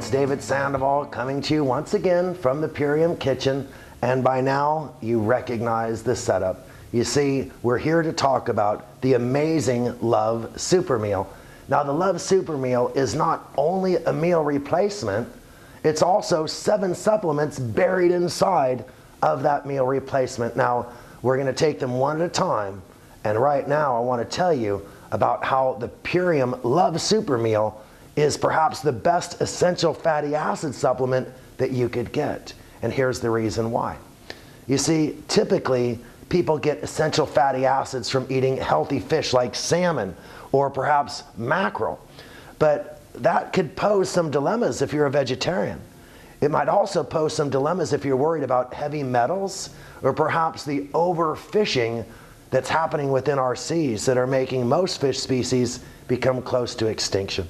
it's David Sandoval coming to you once again from the Purium Kitchen. And by now, you recognize the setup. You see, we're here to talk about the amazing Love Super Meal. Now, the Love Super Meal is not only a meal replacement, it's also seven supplements buried inside of that meal replacement. Now, we're going to take them one at a time. And right now, I want to tell you about how the Purium Love Super Meal is perhaps the best essential fatty acid supplement that you could get. And here's the reason why. You see, typically, people get essential fatty acids from eating healthy fish like salmon or perhaps mackerel. But that could pose some dilemmas if you're a vegetarian. It might also pose some dilemmas if you're worried about heavy metals or perhaps the overfishing that's happening within our seas that are making most fish species become close to extinction.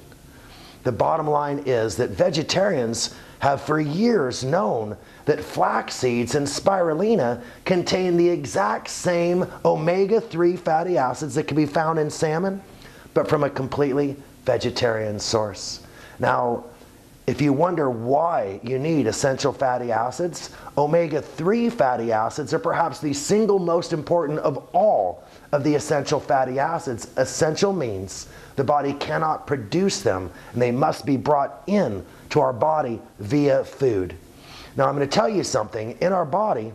The bottom line is that vegetarians have for years known that flax seeds and spirulina contain the exact same omega 3 fatty acids that can be found in salmon, but from a completely vegetarian source. Now, if you wonder why you need essential fatty acids, omega 3 fatty acids are perhaps the single most important of all of the essential fatty acids. Essential means the body cannot produce them, and they must be brought in to our body via food. Now, I'm going to tell you something. In our body,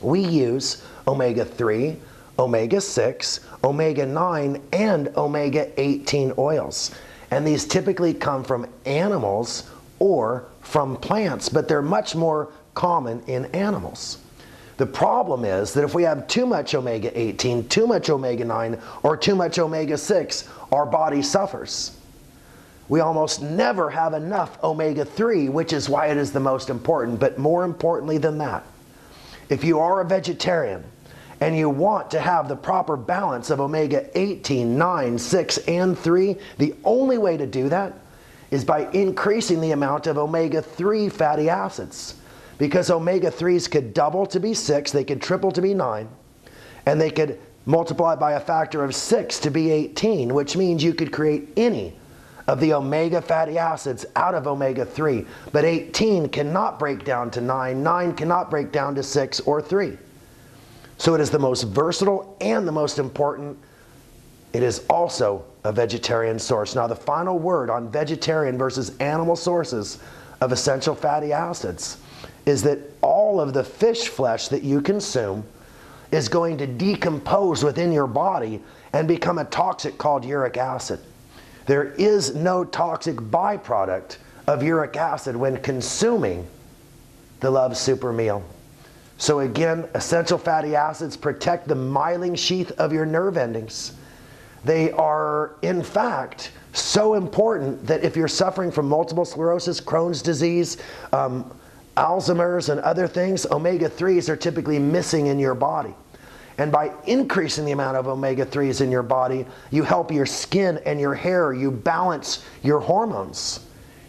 we use omega 3, omega 6, omega 9, and omega 18 oils. And these typically come from animals or from plants, but they're much more common in animals. The problem is that if we have too much omega 18, too much omega 9, or too much omega 6, our body suffers. We almost never have enough omega 3, which is why it is the most important. But more importantly than that, if you are a vegetarian and you want to have the proper balance of omega 18, 9, 6, and 3, the only way to do that is by increasing the amount of omega 3 fatty acids. Because omega 3s could double to be 6, they could triple to be 9, and they could multiply by a factor of 6 to be 18, which means you could create any of the omega fatty acids out of omega 3. But 18 cannot break down to 9, 9 cannot break down to 6 or 3. So it is the most versatile and the most important. It is also a vegetarian source. Now, the final word on vegetarian versus animal sources of essential fatty acids is that all of the fish flesh that you consume is going to decompose within your body and become a toxic called uric acid. There is no toxic byproduct of uric acid when consuming the Love Super Meal. So, again, essential fatty acids protect the myelin sheath of your nerve endings. They are, in fact, so important that if you're suffering from multiple sclerosis, Crohn's disease, um, Alzheimer's, and other things, omega 3s are typically missing in your body. And by increasing the amount of omega 3s in your body, you help your skin and your hair, you balance your hormones.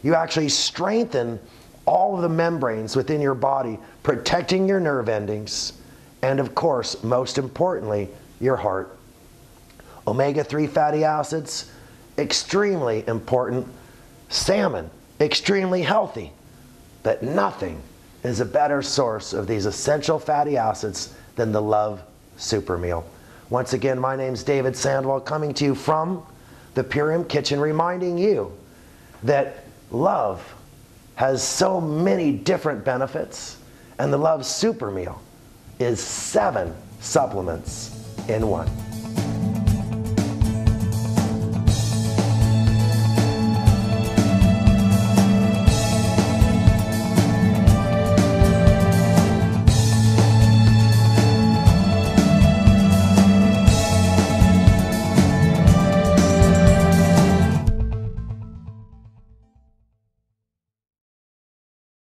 You actually strengthen all of the membranes within your body, protecting your nerve endings, and of course, most importantly, your heart. Omega 3 fatty acids, extremely important. Salmon, extremely healthy. But nothing is a better source of these essential fatty acids than the Love Super Meal. Once again, my name's David Sandoval coming to you from the Purium Kitchen, reminding you that love has so many different benefits, and the Love Super Meal is seven supplements in one.